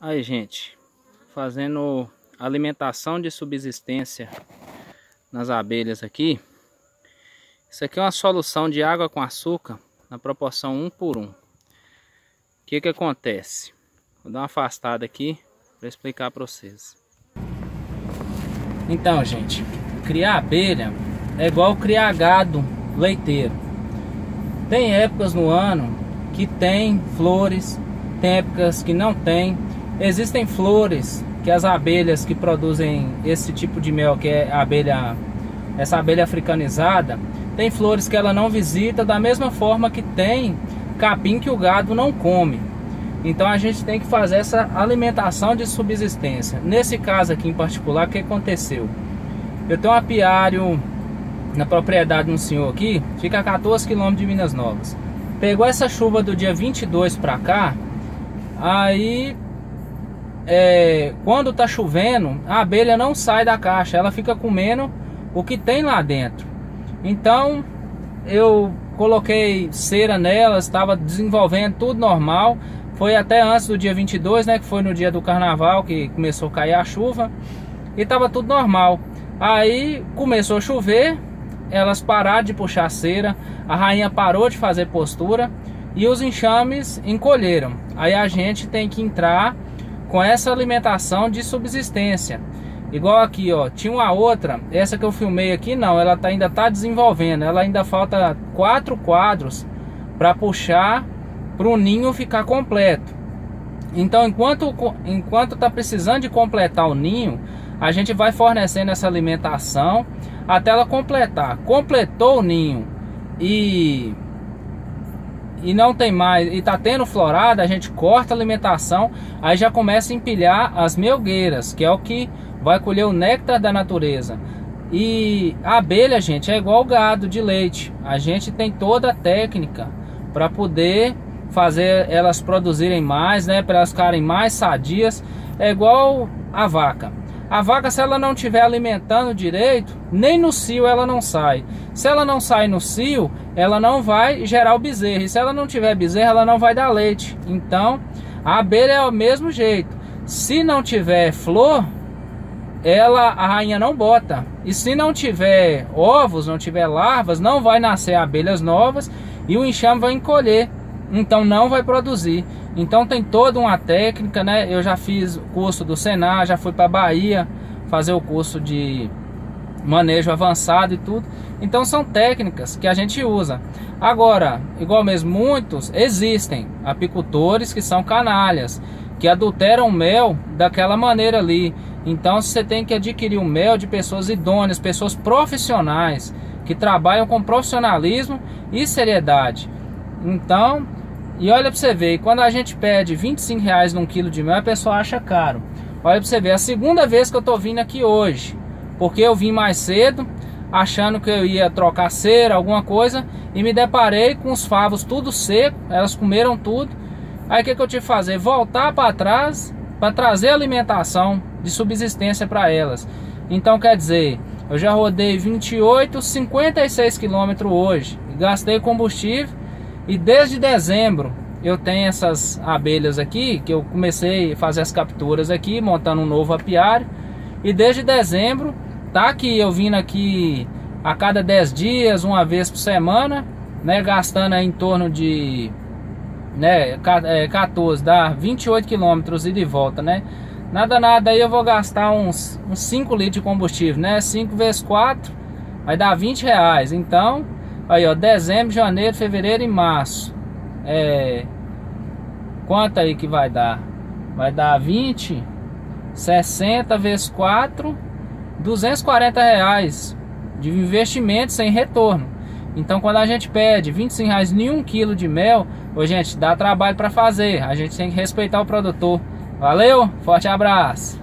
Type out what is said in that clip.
Aí, gente, fazendo alimentação de subsistência nas abelhas aqui. Isso aqui é uma solução de água com açúcar na proporção 1 por 1. O que que acontece? Vou dar uma afastada aqui para explicar para vocês. Então, gente, criar abelha é igual criar gado leiteiro. Tem épocas no ano que tem flores, tem épocas que não tem. Existem flores que as abelhas que produzem esse tipo de mel, que é abelha, essa abelha africanizada, tem flores que ela não visita, da mesma forma que tem capim que o gado não come. Então a gente tem que fazer essa alimentação de subsistência. Nesse caso aqui em particular, o que aconteceu? Eu tenho um apiário na propriedade de um senhor aqui, fica a 14 km de Minas Novas. Pegou essa chuva do dia 22 para cá, aí é, quando tá chovendo, a abelha não sai da caixa, ela fica comendo o que tem lá dentro. Então eu coloquei cera nela, estava desenvolvendo tudo normal. Foi até antes do dia 22, né, que foi no dia do carnaval que começou a cair a chuva e estava tudo normal. Aí começou a chover, elas pararam de puxar cera, a rainha parou de fazer postura e os enxames encolheram. Aí a gente tem que entrar com essa alimentação de subsistência. Igual aqui, ó, tinha uma outra, essa que eu filmei aqui não, ela tá, ainda tá desenvolvendo, ela ainda falta quatro quadros para puxar para o ninho ficar completo. Então, enquanto enquanto tá precisando de completar o ninho, a gente vai fornecendo essa alimentação até ela completar. Completou o ninho e e não tem mais, e tá tendo florada, a gente corta a alimentação, aí já começa a empilhar as melgueiras, que é o que vai colher o néctar da natureza. E a abelha, gente, é igual gado de leite. A gente tem toda a técnica para poder fazer elas produzirem mais, né, para elas ficarem mais sadias. É igual a vaca. A vaca, se ela não estiver alimentando direito, nem no cio ela não sai. Se ela não sai no cio, ela não vai gerar o bezerro. E se ela não tiver bezerro, ela não vai dar leite. Então, a abelha é o mesmo jeito. Se não tiver flor, ela a rainha não bota. E se não tiver ovos, não tiver larvas, não vai nascer abelhas novas e o enxame vai encolher. Então não vai produzir. Então tem toda uma técnica, né? Eu já fiz curso do Senar, já fui para Bahia fazer o curso de manejo avançado e tudo. Então são técnicas que a gente usa. Agora, igual mesmo muitos existem apicultores que são canalhas, que adulteram o mel daquela maneira ali. Então você tem que adquirir o mel de pessoas idôneas, pessoas profissionais que trabalham com profissionalismo e seriedade. Então, e olha para você ver, quando a gente pede 25 reais num quilo de mel, a pessoa acha caro. Olha para você ver, é a segunda vez que eu tô vindo aqui hoje. Porque eu vim mais cedo, achando que eu ia trocar cera, alguma coisa, e me deparei com os favos tudo seco, elas comeram tudo. Aí o que, que eu tive que fazer? Voltar para trás para trazer alimentação de subsistência para elas. Então quer dizer, eu já rodei 28, 56 quilômetros hoje, gastei combustível e desde dezembro eu tenho essas abelhas aqui que eu comecei a fazer as capturas aqui, montando um novo apiário. E desde dezembro Tá que eu vindo aqui a cada 10 dias, uma vez por semana, né? Gastando em torno de né, 14, é, dá 28 quilômetros e de volta, né? Nada, nada, aí eu vou gastar uns, uns 5 litros de combustível, né? 5 vezes 4 vai dar 20 reais. Então, aí ó, dezembro, janeiro, fevereiro e março. É. Quanto aí que vai dar? Vai dar 20, 60 vezes 4 240 reais de investimento sem retorno. Então, quando a gente pede 25 reais um quilo de mel, ô, gente, dá trabalho para fazer. A gente tem que respeitar o produtor. Valeu, forte abraço.